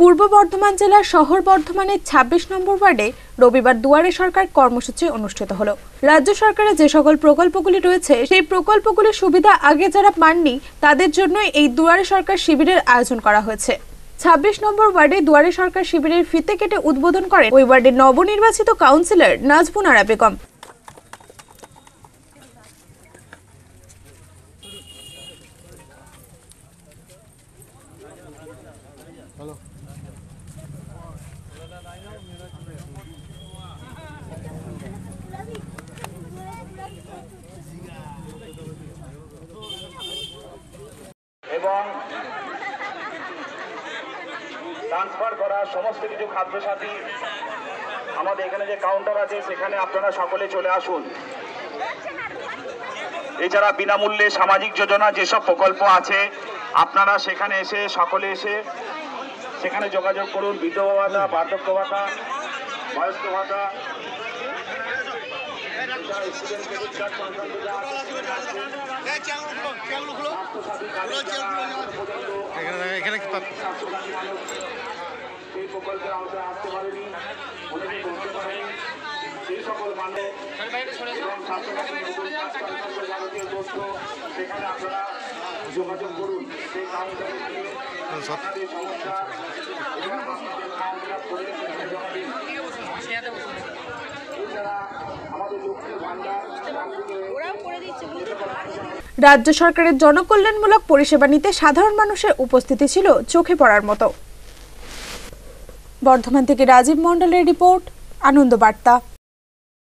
পূর্ব বর্ধমান জেলার শহর বর্ধমানের ২৬ নম্বর ওয়ার্ডে রবিবার দুয়ারে সরকার কর্মসূচি অনুষ্ঠিত হলো। রাজ্য সরকারের যে সকল প্রকল্পগুলি রয়েছে, সেই প্রকল্পগুলির সুবিধা আগে যারা পাননি, তাদের জন্য এই দুয়ারে সরকার শিবিরের আয়োজন করা হয়েছে। ছাব্বিশ নম্বর ওয়ার্ডে দুয়ারে সরকার শিবিরের ফিতে কেটে উদ্বোধন করেন ওই ওয়ার্ডের নবনির্বাচিত কাউন্সিলর নাজবুন আরা বেগম। এবং ট্রান্সফার করা সমস্ত কিছু খাদ্যসাথী আমাদের এখানে যে কাউন্টার আছে, সেখানে আপনারা সকলে চলে আসুন। এছাড়া বিনামূল্যে সামাজিক যোজনা যেসব প্রকল্প আছে, আপনারা সেখানে এসে সকলে এসে সেখানে যোগাযোগ করুন বিধবা ভাতা বার্ধক্য ভাতা বয়স্ক ভাতা। এখনও সেই প্রকল্পের আওতায় আসতে পারেনি অনেকে করতে পারেনি। সেই সকল মানুষ এবং যাবতীয় তথ্য সেখানে আপনারা যোগাযোগ করুন। সেই কাউন্টারে সমস্যা। রাজ্য সরকারের জনকল্যাণমূলক পরিষেবা নিতে সাধারণ মানুষের উপস্থিতি ছিল চোখে পড়ার মতো। বর্ধমান থেকে রাজীব মন্ডলের রিপোর্ট, আনন্দ বার্তা।